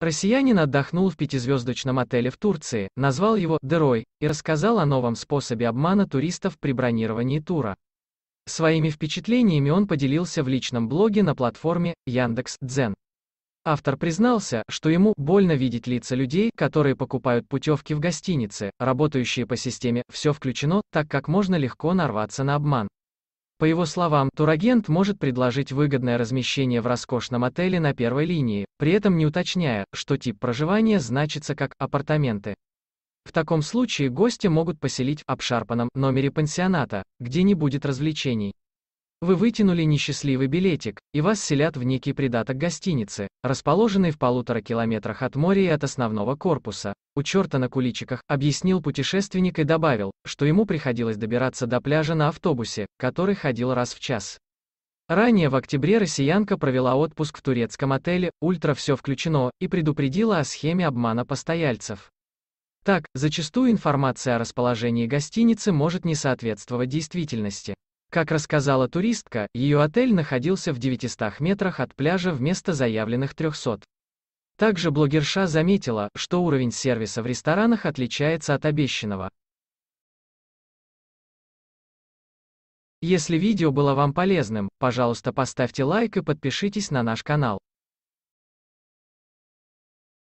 Россиянин отдохнул в пятизвездочном отеле в Турции, назвал его «Дерой» и рассказал о новом способе обмана туристов при бронировании тура. Своими впечатлениями он поделился в личном блоге на платформе Яндекс.Дзен. Автор признался, что ему больно видеть лица людей, которые покупают путевки в гостинице, работающие по системе «все включено», так как можно легко нарваться на обман. По его словам, турагент может предложить выгодное размещение в роскошном отеле на первой линии, при этом не уточняя, что тип проживания значится как «апартаменты». В таком случае гости могут поселить в обшарпанном номере пансионата, где не будет развлечений. Вы вытянули несчастливый билетик, и вас селят в некий придаток гостиницы, расположенный в полутора километрах от моря и от основного корпуса. У черта на куличиках, объяснил путешественник и добавил, что ему приходилось добираться до пляжа на автобусе, который ходил раз в час. Ранее в октябре россиянка провела отпуск в турецком отеле «Ультра все включено» и предупредила о схеме обмана постояльцев. Так, зачастую информация о расположении гостиницы может не соответствовать действительности. Как рассказала туристка, ее отель находился в 900 метрах от пляжа вместо заявленных 300. Также блогерша заметила, что уровень сервиса в ресторанах отличается от обещанного. Если видео было вам полезным, пожалуйста поставьте лайк и подпишитесь на наш канал.